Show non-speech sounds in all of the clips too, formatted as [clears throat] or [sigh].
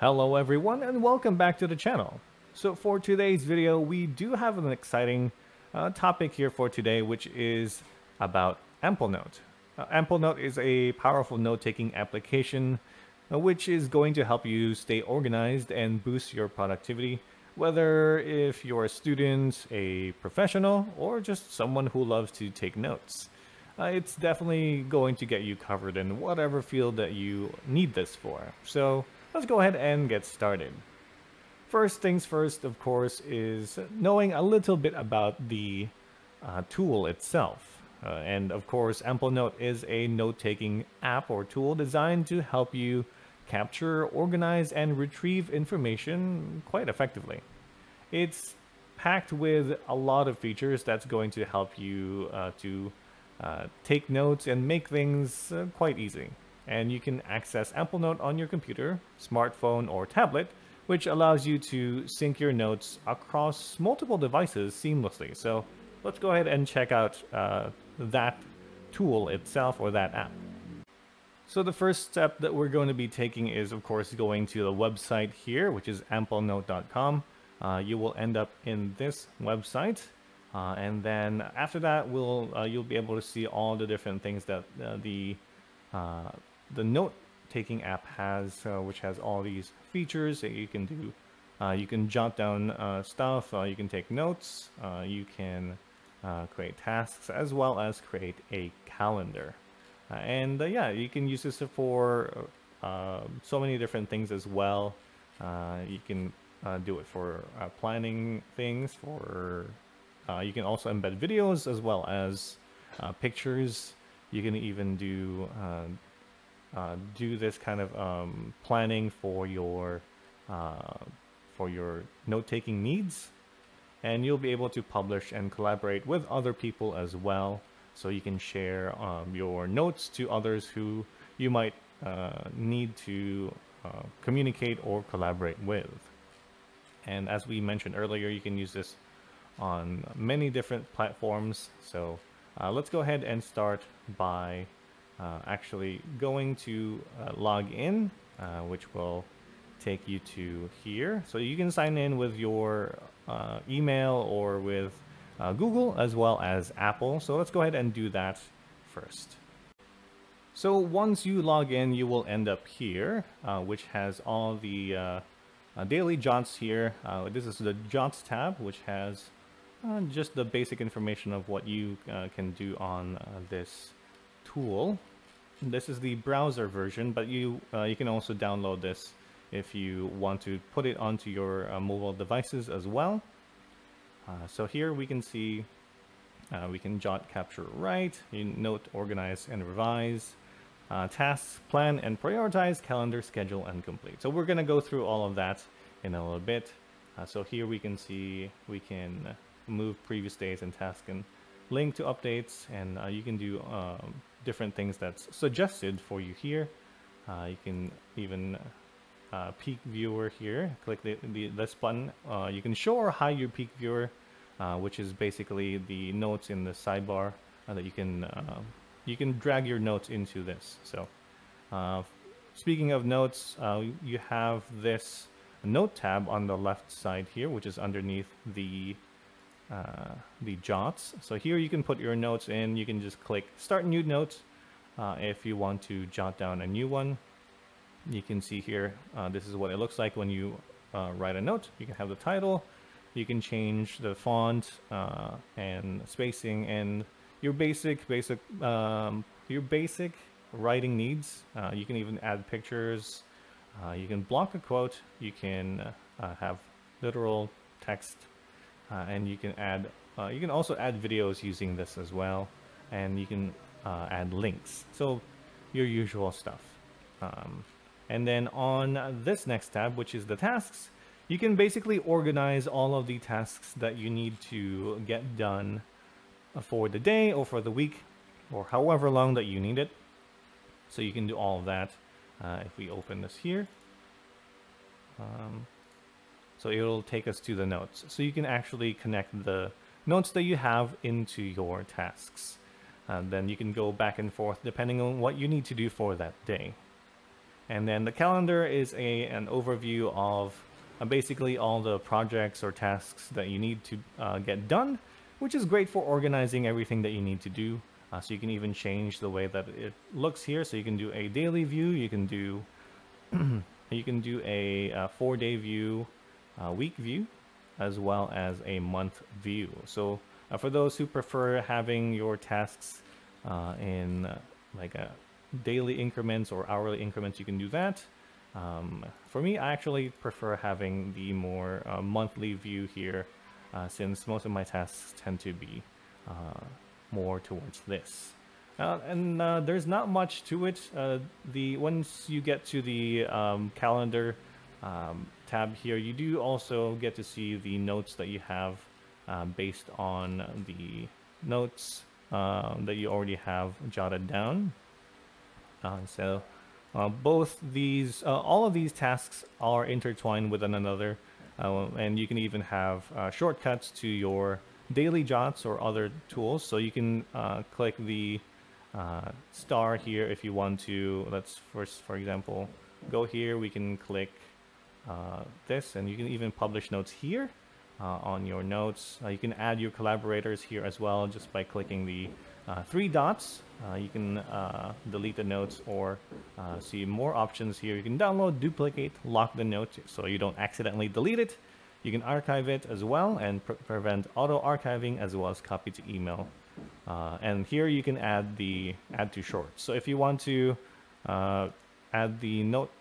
Hello everyone and welcome back to the channel. So for today's video we do have an exciting uh, topic here for today which is about Amplenote. Uh, Amplenote is a powerful note-taking application uh, which is going to help you stay organized and boost your productivity whether if you're a student, a professional, or just someone who loves to take notes. Uh, it's definitely going to get you covered in whatever field that you need this for. So let's go ahead and get started. First things first, of course, is knowing a little bit about the uh, tool itself. Uh, and of course, Amplenote is a note-taking app or tool designed to help you capture, organize, and retrieve information quite effectively. It's packed with a lot of features that's going to help you uh, to uh, take notes and make things uh, quite easy and you can access Amplenote on your computer, smartphone, or tablet, which allows you to sync your notes across multiple devices seamlessly. So let's go ahead and check out uh, that tool itself or that app. So the first step that we're going to be taking is, of course, going to the website here, which is amplenote.com. Uh, you will end up in this website. Uh, and then after that, we'll uh, you'll be able to see all the different things that uh, the uh, the note-taking app has, uh, which has all these features that you can do. Uh, you can jot down uh, stuff, uh, you can take notes, uh, you can uh, create tasks, as well as create a calendar. Uh, and uh, yeah, you can use this for um, so many different things as well. you can do it for planning things, for you can also embed videos as well as pictures. You can even do uh, do this kind of um, planning for your uh, for your note-taking needs. And you'll be able to publish and collaborate with other people as well. So you can share um, your notes to others who you might uh, need to uh, communicate or collaborate with. And as we mentioned earlier you can use this on many different platforms. So uh, let's go ahead and start by uh, actually going to uh, log in, uh, which will take you to here. So you can sign in with your email or with Google as well as Apple. So let's go ahead and do that first. So once you log in, you will end up here, uh, which has all the uh, uh, daily jots here. this is the jots tab, which has just the basic information of what you can do on this tool. This is the browser version, but you uh, you can also download this if you want to put it onto your uh, mobile devices as well. Uh, so here we can see uh, we can jot, capture, write, note, organize, and revise, uh, tasks, plan and prioritize, calendar, schedule, and complete. So we're going to go through all of that in a little bit. Uh, so here we can see we can move previous days and tasks and link to updates, and you can do um, different things that's suggested for you here. Uh, you can even uh, peek viewer here, click the, the this button. Uh, you can show or hide your peek viewer, uh, which is basically the notes in the sidebar uh, that you can uh, you can drag your notes into this. So speaking of notes, you have this note tab on the left side here, which is underneath the uh, the jots. So here you can put your notes in. You can just click start new notes uh, if you want to jot down a new one. You can see here, uh, this is what it looks like when you uh, write a note. You can have the title, you can change the font uh, and spacing and your basic, basic, um, your basic writing needs. you can even add pictures. you can block a quote. You can have literal text uh, and you can add uh, you can also add videos using this as well. And you can uh, add links. So your usual stuff. Um, and then on this next tab which is the tasks you can basically organize all of the tasks that you need to get done for the day or for the week or however long that you need it. So you can do all of that uh, if we open this here. Um, so it'll take us to the notes. So you can actually connect the notes that you have into your tasks. And then you can go back and forth depending on what you need to do for that day. And then the calendar is a an overview of uh, basically all the projects or tasks that you need to uh, get done, which is great for organizing everything that you need to do. Uh, so you can even change the way that it looks here. So you can do a daily view, you can do [clears throat] you can do a, a four-day view, a week view, as well as a month view. So uh, for those who prefer having your tasks uh, in uh, like a daily increments or hourly increments, you can do that. Um, for me, I actually prefer having the more uh, monthly view here uh, since most of my tasks tend to be uh, more towards this. Uh, and uh, there's not much to it. Uh, the Once you get to the um, calendar um, tab here, you do also get to see the notes that you have based on the notes that you already have jotted down. so uh, both these, uh, all of these tasks are intertwined with one another, uh, and you can even have uh, shortcuts to your daily jots or other tools. So you can uh, click the uh, star here if you want to. Let's first, for example, go here. We can click this, and you can even publish notes here on your notes. you can add your collaborators here as well just by clicking the uh, three dots. Uh, you can uh, delete the notes or uh, see more options here. You can download, duplicate, lock the note so you don't accidentally delete it. You can archive it as well and pre prevent auto archiving as well as copy to email. Uh, and here you can add the add to shorts. So if you want to uh, add the notes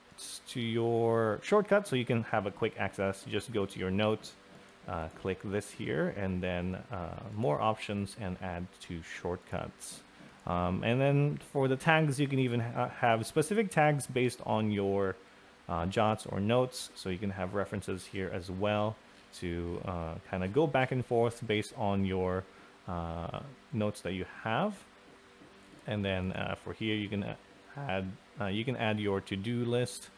to your shortcut so you can have a quick access, just go to your notes uh, click this here and then uh, more options and add to shortcuts. Um, and then for the tags, you can even ha have specific tags based on your uh, jots or notes. So you can have references here as well to uh, kind of go back and forth based on your uh, notes that you have. And then uh, for here, you can add you can add your to-do list.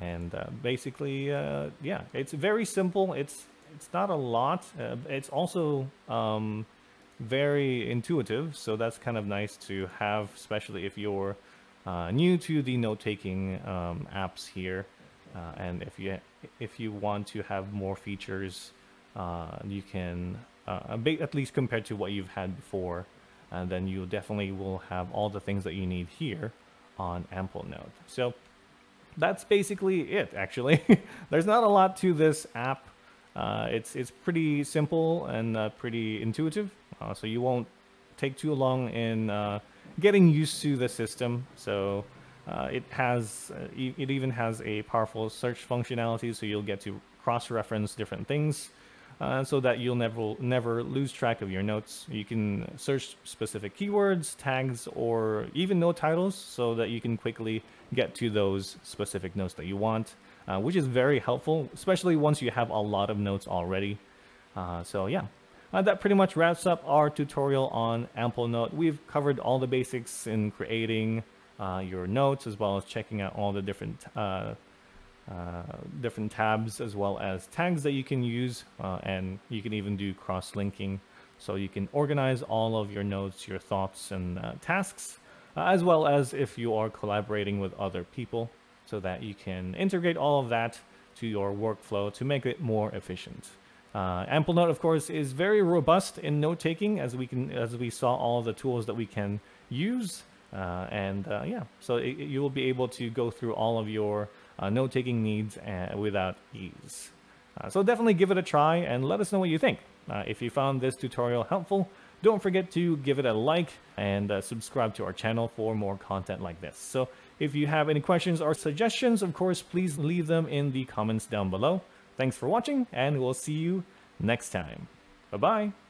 and basically, yeah, it's very simple. It's it's not a lot. Uh, it's also um, very intuitive, so that's kind of nice to have, especially if you're uh, new to the note-taking um, apps here, uh, and if you if you want to have more features, uh, you can uh, at least compared to what you've had before, and then you definitely will have all the things that you need here on Amplenote. So that's basically it. Actually, [laughs] there's not a lot to this app. Uh, it's it's pretty simple and uh, pretty intuitive, uh, so you won't take too long in uh, getting used to the system. So uh, it has uh, it even has a powerful search functionality, so you'll get to cross-reference different things, so that you'll never never lose track of your notes. You can search specific keywords, tags, or even note titles, so that you can quickly get to those specific notes that you want uh, which is very helpful, especially once you have a lot of notes already. Uh, so yeah, uh, that pretty much wraps up our tutorial on Amplenote. We've covered all the basics in creating uh, your notes as well as checking out all the different uh, uh, different tabs as well as tags that you can use and you can even do cross-linking so you can organize all of your notes, your thoughts and tasks as well as if you are collaborating with other people so that you can integrate all of that to your workflow to make it more efficient. Uh, Amplenote, of course, is very robust in note-taking, as we can, as we saw all the tools that we can use. Uh, and uh, yeah, so it, you will be able to go through all of your uh, note-taking needs uh, without ease. Uh, so definitely give it a try and let us know what you think. if you found this tutorial helpful, don't forget to give it a like and subscribe to our channel for more content like this. So if you have any questions or suggestions, of course, please leave them in the comments down below. Thanks for watching, and we'll see you next time. Bye-bye.